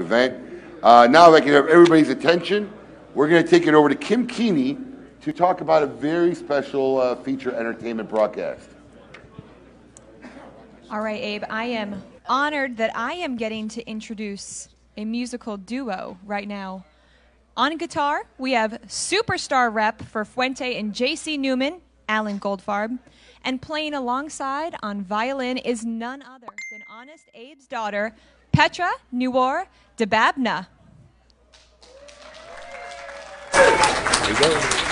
event. Uh, now, if I can have everybody's attention, we're going to take it over to Kim Keeney to talk about a very special uh, feature entertainment broadcast. All right, Abe, I am honored that I am getting to introduce a musical duo right now. On guitar, we have superstar rep for Fuente and JC Newman, Alan Goldfarb. And playing alongside on violin is none other than Honest Abe's daughter, Petra Newar Dababneh. There you go.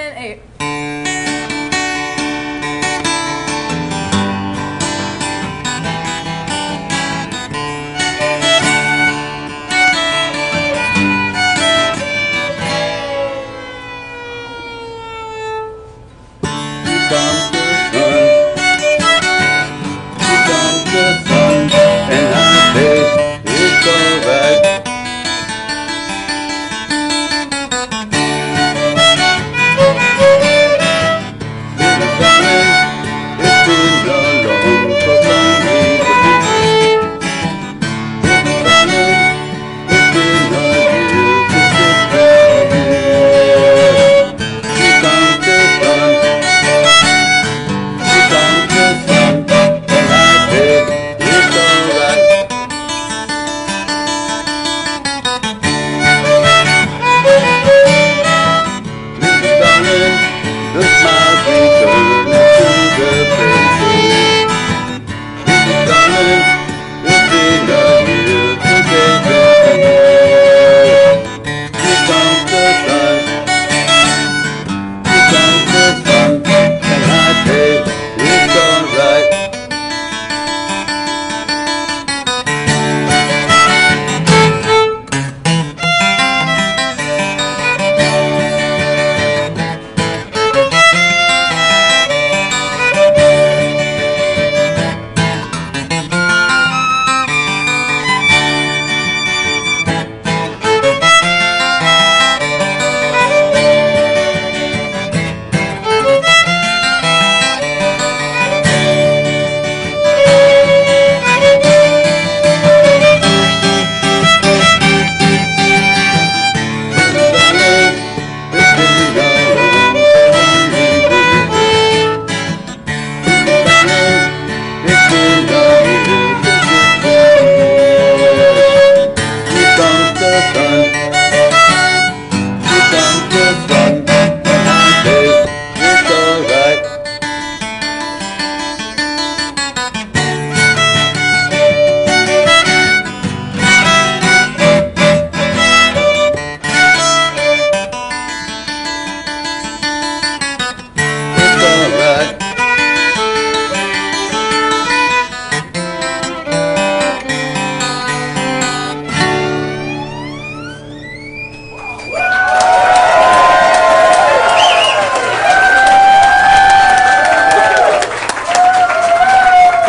seven, eight.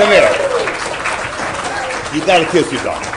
Come here. You gotta kiss your dog.